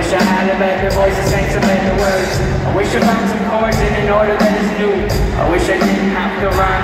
wish I had a better voice to sing some better words. I wish I found some chords in an order that is new. I wish I didn't have to rhyme